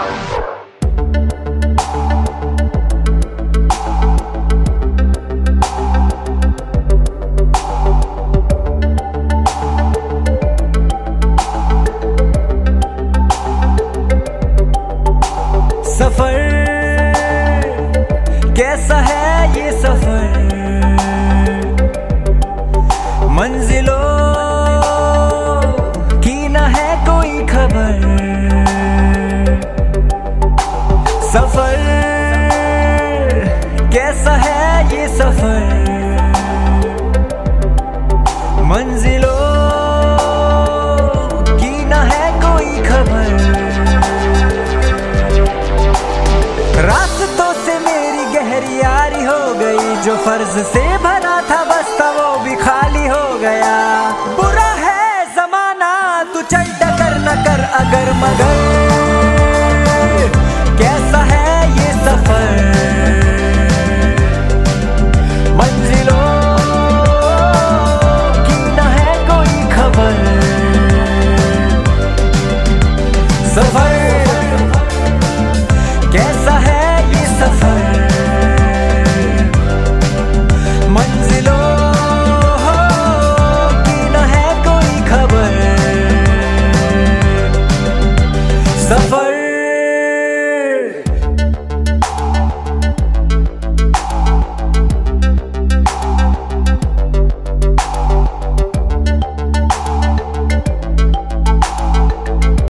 now. सफ़र। कैसा है ये सफ़र? मंजिलों की न है कोई खबर। रास्तों से मेरी गहरी यारी हो गई, जो फ़र्ज़ से भरा था बस्ता वो भी खाली हो गया। बुरा है जमाना, तू चल कर न कर, अगर मगर सफ़र। कैसा है ये सफ़र? मंजिलों की न है कोई खबर? सफ़र